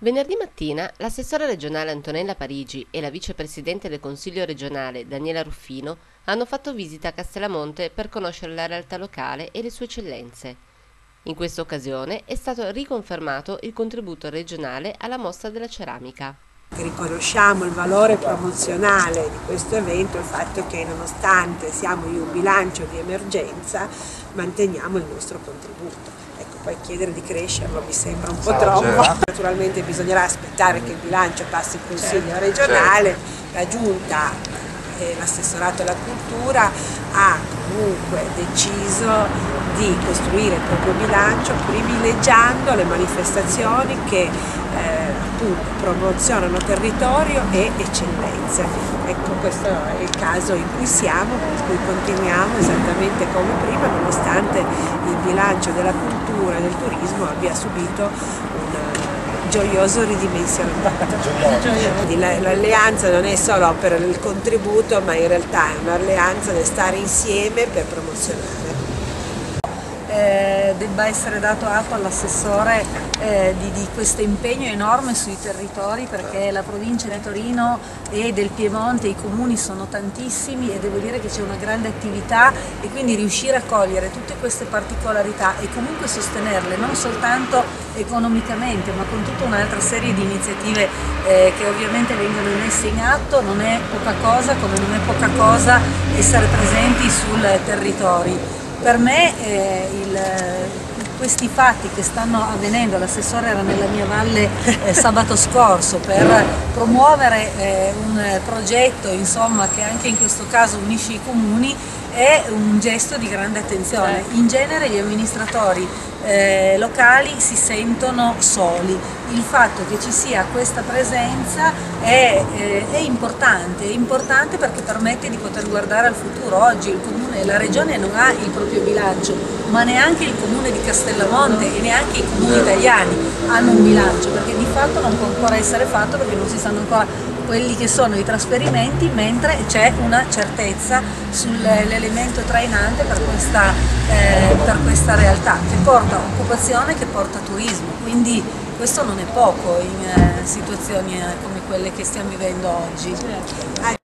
Venerdì mattina l'assessore regionale Antonella Parigi e la vicepresidente del Consiglio regionale Daniela Ruffino hanno fatto visita a Castellamonte per conoscere la realtà locale e le sue eccellenze. In questa occasione è stato riconfermato il contributo regionale alla mostra della ceramica. Riconosciamo il valore promozionale di questo evento, il fatto che nonostante siamo in un bilancio di emergenza manteniamo il nostro contributo poi chiedere di crescerlo mi sembra un po' troppo. Naturalmente bisognerà aspettare che il bilancio passi il Consiglio certo. regionale, la Giunta e l'assessorato alla cultura ha comunque deciso di costruire il proprio bilancio privilegiando le manifestazioni che eh, promozionano territorio e eccellenze. Ecco, questo è il caso in cui siamo, per cui continuiamo esattamente come prima, nonostante il bilancio della cultura e del turismo abbia subito un gioioso ridimensionamento. L'alleanza non è solo per il contributo, ma in realtà è un'alleanza del stare insieme per promozionare eh, debba essere dato atto all'assessore eh, di, di, questo impegno enorme sui territori perché la provincia di Torino e del Piemonte, i comuni sono tantissimi e devo dire che c'è una grande attività e quindi riuscire a cogliere tutte queste particolarità e comunque sostenerle non soltanto economicamente ma con tutta un'altra serie di iniziative eh, che ovviamente vengono messe in atto non è poca cosa come non è poca cosa essere presenti sul territorio. Per me eh, il, questi fatti che stanno avvenendo, l'assessore era nella mia valle eh, sabato scorso per promuovere eh, un progetto insomma, che anche in questo caso unisce i comuni, è un gesto di grande attenzione. In genere gli amministratori eh, locali si sentono soli. Il fatto che ci sia questa presenza è, eh, è, importante, è importante perché permette di poter guardare al futuro. Oggi il comune, la regione non ha il proprio bilancio, ma neanche il comune di Castellamonte e neanche i comuni italiani hanno un bilancio, perché di fatto non può ancora essere fatto perché non si sanno ancora quelli che sono i trasferimenti, mentre c'è una certezza sull'elemento trainante per questa, eh, per questa realtà, che porta occupazione, che porta turismo. Quindi questo non è poco in eh, situazioni eh, come quelle che stiamo vivendo oggi. Ah,